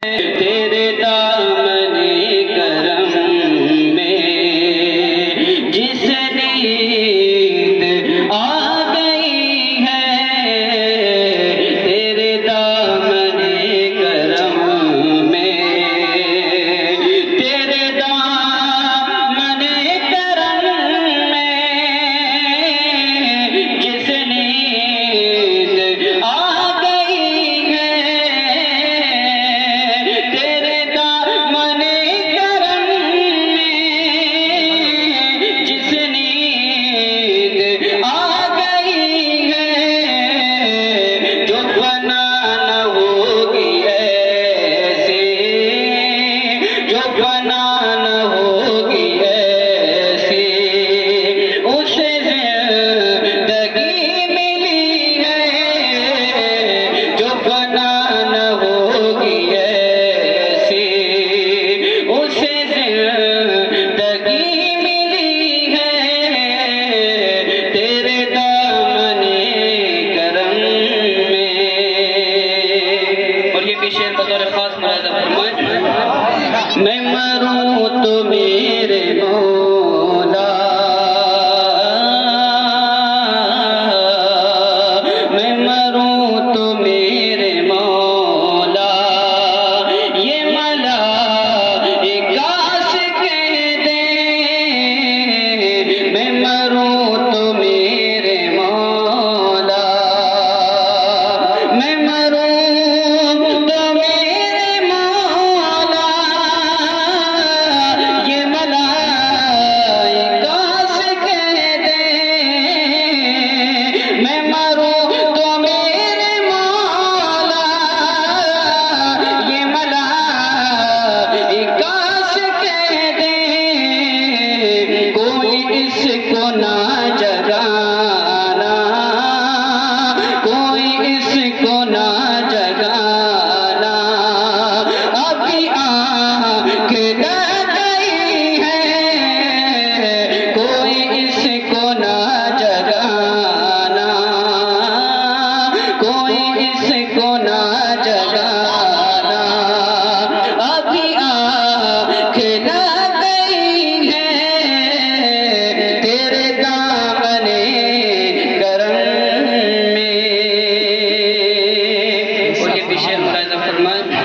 Hey. মারো তুমি রে মো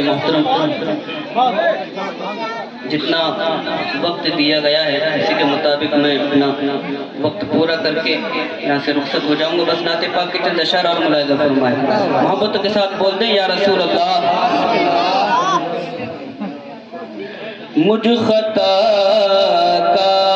محترم، جتنا وقت دیا گیا ہے، اسی کے مطابق میں اپنا وقت پورا کر کے یہاں سے رخصت ہو جاؤں گا۔ بس نات پاک کے چند اشار اور ملاحظہ فرمائے محبت کے ساتھ بول دیں یا رسول اللہ۔ مجھ خطا کا